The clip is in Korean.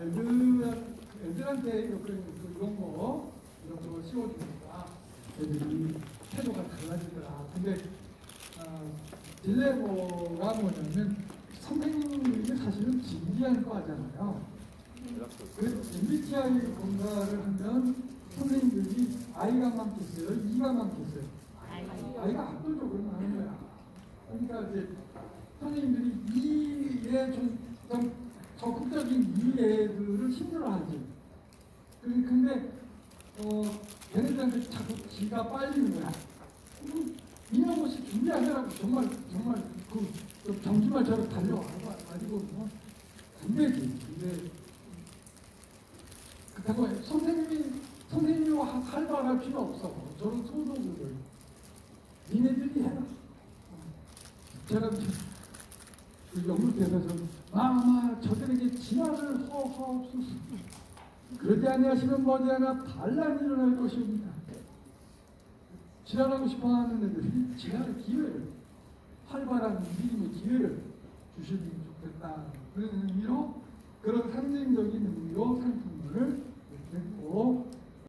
애들, 애들한테 이런 거, 이런 거 씌워주니까 애들이 태도가 달라지더라. 근데, 어, 딜레마가 뭐냐면 선생님이 사실은 진지한 과잖아요. 그 MBTI 검사를 하면 선생님들이 아이가 많겠어요? 이가 많겠어요? 아이가 압도적으로 많은 거야. 그러니까 이제 선생님들이 이에 좀, 극적인 이해들을 힘들어하지. 그- 근데 어 걔네들한테 자꾸 기가 빨리는 거야. 음, 이명호 씨 준비하느라고 정말 정말 그, 그 경주말처럼 달려와 가지고 뭐안 되지. 근데 그렇다고 선생님이 선생님과 활발할 필요 없어. 저런 소도구를 니네들이 해라. 제가 그 영국에서 마마 저들에게 하옵소서. 그러지 아니하시면 머지않아 반란이 일어날 것입니다. 지랄하고 싶어하는 애들이 지랄의 기회를 활발한 움직임의 기회를 주시면 좋겠다. 그런 의미로 그런 상징적인 의미로 상품들을